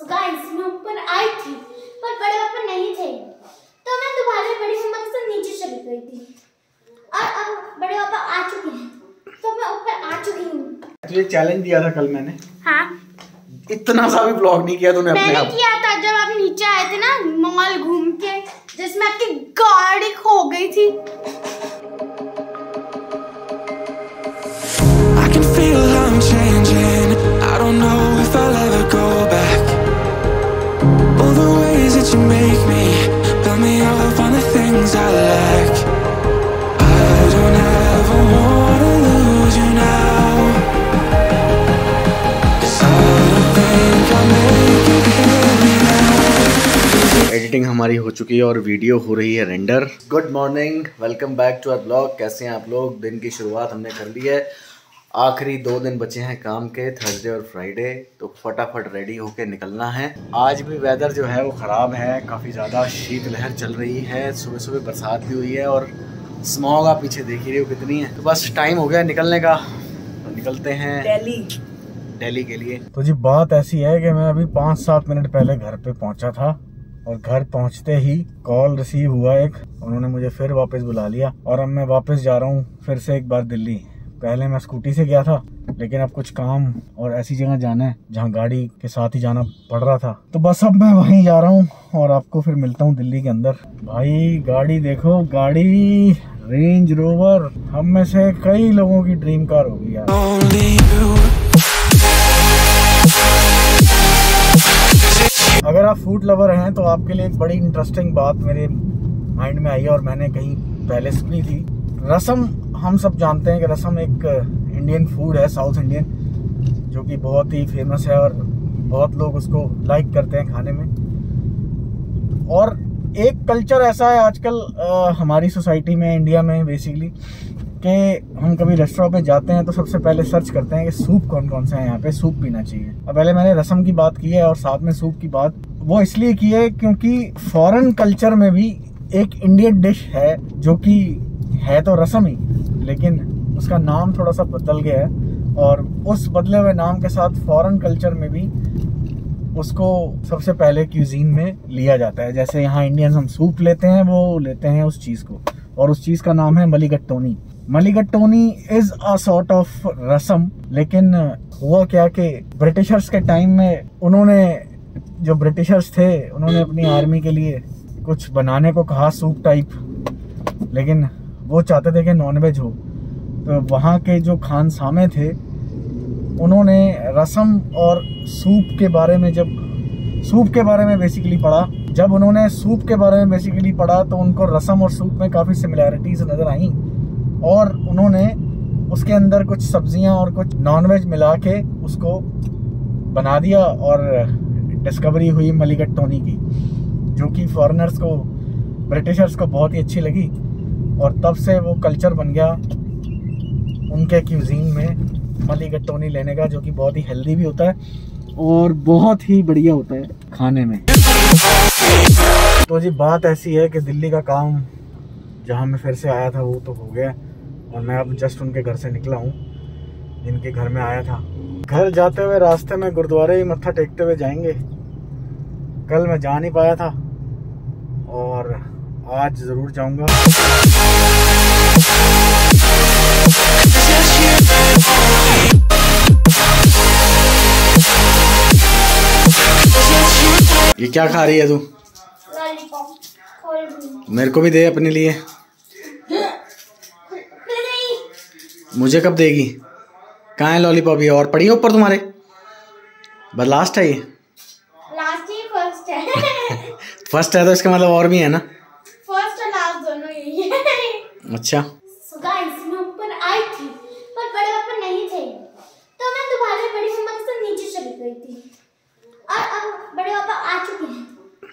So guys मैं ऊपर आई थी पर बड़े पापा नहीं थे। तो मैं दोबारा बड़ी मम्मा के साथ नीचे चली गई थी। और अब बड़े पापा आ चुके हैं। तो मैं ऊपर आ चुकी हूँ। तुझे चैलेंज दिया था कल मैंने। हाँ। इतना सा भी ब्लॉग नहीं किया तूने अपने मैंने आप। किया था जब आप नीचे आए थे ना मॉल घूम के जिसमें आपकी गाड़ी खो गई थी। I can feel I'm changing. I don't know editing हमारी हो चुकी है और वीडियो हो रही है render good morning welcome back to our blog कैसे हैं आप लोग? दिन की शुरुआत हमने कर ली है। आखिरी दो दिन बचे हैं काम के थर्सडे और फ्राइडे तो फटाफट रेडी होके निकलना है। आज भी वेदर जो है वो ख़राब है। काफ़ी ज़्यादा शीतलहर चल रही है। सुबह सुबह बरसात भी हुई है और स्मॉग आप पीछे देख ही रहे हो कितनी है। तो बस टाइम हो गया निकलने का। तो निकलते हैं दिल्ली। दिल्ली के लिए। तो जी बात ऐसी है कि मैं अभी पाँच सात मिनट पहले घर पे पहुँचा था। और घर पहुँचते ही कॉल रिसीव हुआ एक। उन्होंने मुझे फिर वापस बुला लिया। और अब मैं वापस जा रहा हूँ फिर से एक बार दिल्ली। पहले मैं स्कूटी से गया था, लेकिन अब कुछ काम और ऐसी जगह जाना है जहाँ गाड़ी के साथ ही जाना पड़ रहा था। तो बस अब मैं वहीं जा रहा हूँ और आपको फिर मिलता हूँ दिल्ली के अंदर। भाई, गाड़ी देखो, गाड़ी रेंज रोवर हम में से कई लोगों की ड्रीम कार होगी यार। अगर आप फ़ूड लवर हैं तो आपके लिए एक बड़ी इंटरेस्टिंग बात मेरे माइंड में आई और मैंने कहीं पहले सुनी थी। रसम हम सब जानते हैं कि रसम एक इंडियन फ़ूड है साउथ इंडियन जो कि बहुत ही फ़ेमस है और बहुत लोग उसको लाइक करते हैं खाने में। और एक कल्चर ऐसा है आजकल अ, हमारी सोसाइटी में इंडिया में बेसिकली कि हम कभी रेस्टोरेंट पे जाते हैं तो सबसे पहले सर्च करते हैं कि सूप कौन कौन से हैं यहाँ पे सूप पीना चाहिए। अब पहले मैंने रसम की बात की है और साथ में सूप की बात, वो इसलिए की है क्योंकि फॉरेन कल्चर में भी एक इंडियन डिश है जो कि है तो रसम ही, लेकिन उसका नाम थोड़ा सा बदल गया है और उस बदले हुए नाम के साथ फॉरेन कल्चर में भी उसको सबसे पहले क्यूजीन में लिया जाता है। जैसे यहाँ इंडियंस हम सूप लेते हैं, वो लेते हैं उस चीज़ को और उस चीज़ का नाम है mulligatawny mulligatawny is a sort of rasam लेकिन हुआ क्या कि ब्रिटिशर्स के टाइम में उन्होंने, जो ब्रिटिशर्स थे, उन्होंने अपनी आर्मी के लिए कुछ बनाने को कहा सूप टाइप लेकिन, वो चाहते थे कि नॉनवेज हो। तो वहाँ के जो खान सामे थे, उन्होंने रसम और सूप के बारे में जब सूप के बारे में बेसिकली पढ़ा। जब उन्होंने सूप के बारे में बेसिकली पढ़ा तो उनको रसम और सूप में काफ़ी सिमिलैरिटीज नज़र आई। और उन्होंने उसके अंदर कुछ सब्ज़ियाँ और कुछ नॉनवेज मिला के उसको बना दिया और डिस्कवरी हुई मलिगट टोनी की, जो कि फॉरेनर्स को ब्रिटिशर्स को बहुत ही अच्छी लगी। और तब से वो कल्चर बन गया उनके क्यूजीन में मलिकट टोनी लेने का, जो कि बहुत ही हेल्दी भी होता है और बहुत ही बढ़िया होता है खाने में। तो जी, बात ऐसी है कि दिल्ली का काम जहाँ मैं फिर से आया था, वो तो हो गया। और मैं अब जस्ट उनके घर से निकला हूँ जिनके घर में आया था। घर जाते हुए रास्ते में गुरुद्वारे ही मत्था टेकते हुए जाएँगे। कल मैं जा नहीं पाया था और आज ज़रूर जाऊँगा। ये क्या खा रही है तू? मेरे को भी दे अपने लिए। मुझे कब देगी? कहाँ है लॉलीपॉप ये और पड़ी है ऊपर तुम्हारे? बस लास्ट है ये। लास्ट ही फ़र्स्ट है। फ़र्स्ट है तो इसका मतलब और भी है ना? फ़र्स्ट और लास्ट दोनों यही है। अच्छा। सो गाइस मैं ऊपर आई थी पर बड़े पापा नहीं थे। तो मैं दोबारा बड़ी मम्मा के साथ नीचे चली गई थी। और अब बड़े पापा आ चुके हैं।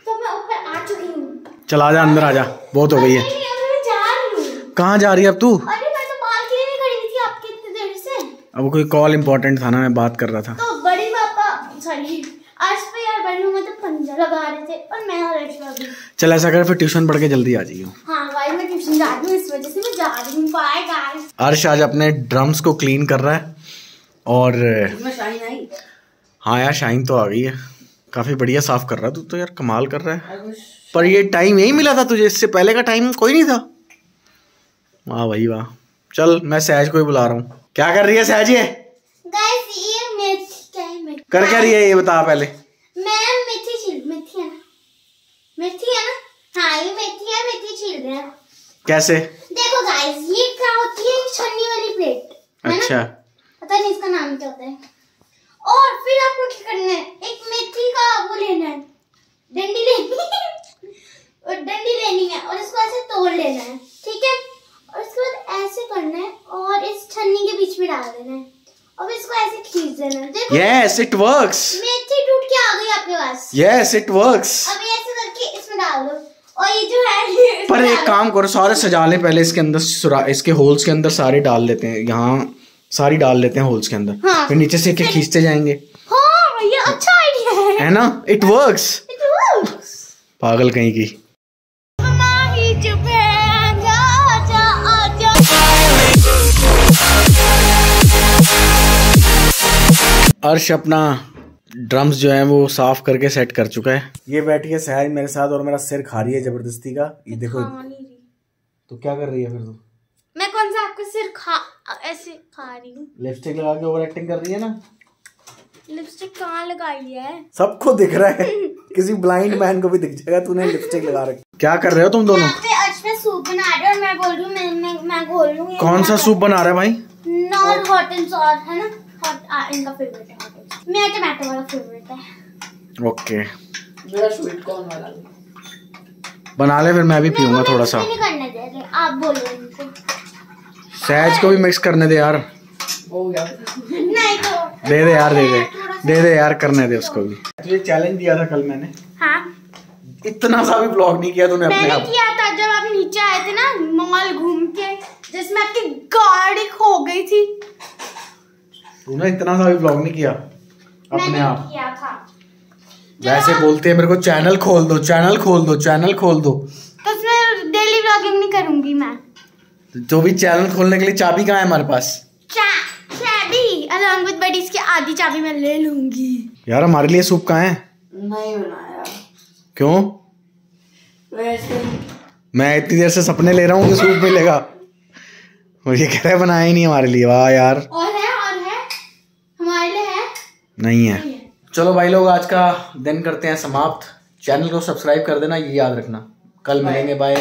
तो मैं ऊपर आ चुकी हूँ। चल जा अंदर आ जा। बहुत हो गई है। हूँ। कहाँ जा रही है अब तू? अरे मैं तो बालकनी में खड़ी हुई थी आपकी इतनी देर से अब कोई कॉल इम्पोर्टेंट था ना मैं बात कर रहा था। तो बड़ी पापा सॉरी आज पे यार बड़ी मम्मा तो पंजा लगा रहे थे और मैं चल ऐसा कर फिर ट्यूशन पढ़ के जल्दी आ जाइयो। हाँ गाइस मैं ट्यूशन जा रही हूँ इस वजह से मैं जा रही हूँ बाय गाइस अर्श आज अपने ड्रम्स को क्लीन कर रहा है और हाँ यार शाइन तो आ गई है। काफ़ी बढ़िया साफ़ कर रहा है तू तो यार कमाल कर रहा है। पर ये टाइम यही मिला था तुझे इससे पहले का टाइम कोई नहीं था? वाह भाई वाह। चल मैं सहज को ही बुला रहा हूँ। क्या कर रही है सहज ये है? कर क्या रही है ये बता पहले। मैं मेथी छील मेथी है ना? मेथी है ना हाँ ये मेथी है मेथी छील रहे हैं। कैसे? देखो गाइस ये क्या होती है? छन्नी वाली प्लेट अच्छा। पता नहीं इसका नाम क्या होता है। और फिर आपको क्या करना है? एक मेथी का वो लेना है। डंडी लेनी है। और डंडी लेनी है। और इसको ऐसे तोड़ लेना है ठीक है और उसके बाद ऐसे करना है और इस छन्नी के बीच में डाल देना है और फिर इसको ऐसे खींच देना है देखो यस इट वर्क्स मेथी टूट के आ गई आपके पास। यस इट वर्क्स अब ये ऐसे करके इसमें डाल दो। और ये जो है पर एक काम करो सारे सजा ले पहले इसके अंदर इसके होल्स के अंदर सारे डाल लेते हैं। यहाँ सारी डाल लेते हैं होल्स के अंदर। हाँ। फिर नीचे से एक खींचते जाएँगे। हाँ ये अच्छा आइडिया है। है ना? It works. पागल कहीं की। अर्श अपना ड्रम्स जो है वो साफ़ करके सेट कर चुका है। ये बैठी है सहज मेरे साथ और मेरा सिर खा रही है ज़बरदस्ती का। ये देखो। तो क्या कर रही है फिर तू? मैं कौन सा आपका सिर खा ऐसे खा रही हूँ? लिपस्टिक लगा के ओवर एक्टिंग कर रही है ना? लिपस्टिक कहाँ लगाई है? सबको दिख रहा है। किसी ब्लाइंड मैन को भी दिख जाएगा तूने लिपस्टिक लगा रखी। क्या कर रहे हो तुम दोनों? सूप बना रहे और मैं बोल रही हूँ मैं मैं मैं लूँगी कौन सा सूप बना रहा है भाई? नॉट हॉट एंड सॉर है ना? इनका फेवरेट है। मेरा टमाटो वाला फेवरेट है ओके मेरा स्वीट कॉर्न वाला बना ले फिर मैं भी पीऊँगा थोड़ा सा। नहीं करने दे रहे। आप बोलो इनको। सहज को भी मिक्स करने दे यार। हो गया। नहीं तो दे दे यार दे दे। दे दे यार करने दे उसको भी। तुझे चैलेंज दिया था कल मैंने। हाँ। इतना सा भी ब्लॉग नहीं किया तूने अपने मैंने आप। किया था जब आप नीचे आए थे ना मॉल घूम के जिसमें आपकी गाड़ी खो गई थी तूने इतना सा भी ब्लॉग नहीं किया? अपने आप। किया था। वैसे बोलते हैं मेरे को चैनल खोल दो चैनल खोल दो चैनल खोल दो। तो उसमें डेली व्लॉगिंग नहीं करूँगी मैं। जो भी चैनल खोलने के लिए चाबी कहाँ है हमारे पास? चाबी? अलॉन्ग विद बडीज की आधी चाबी मैं ले लूँगी। यार हमारे लिए सूप कहाँ है? नहीं बनाया। क्यों? वैसे मैं इतनी देर से सपने ले रहा हूँ कि सूप मिलेगा। और ये कह रहा है बनाया ही नहीं हमारे लिए। वाह यार। और है और है हमारे लिए है नहीं है। चलो भाई लोग आज का दिन करते हैं समाप्त। चैनल को सब्सक्राइब कर देना ये याद रखना। कल मिलेंगे बाय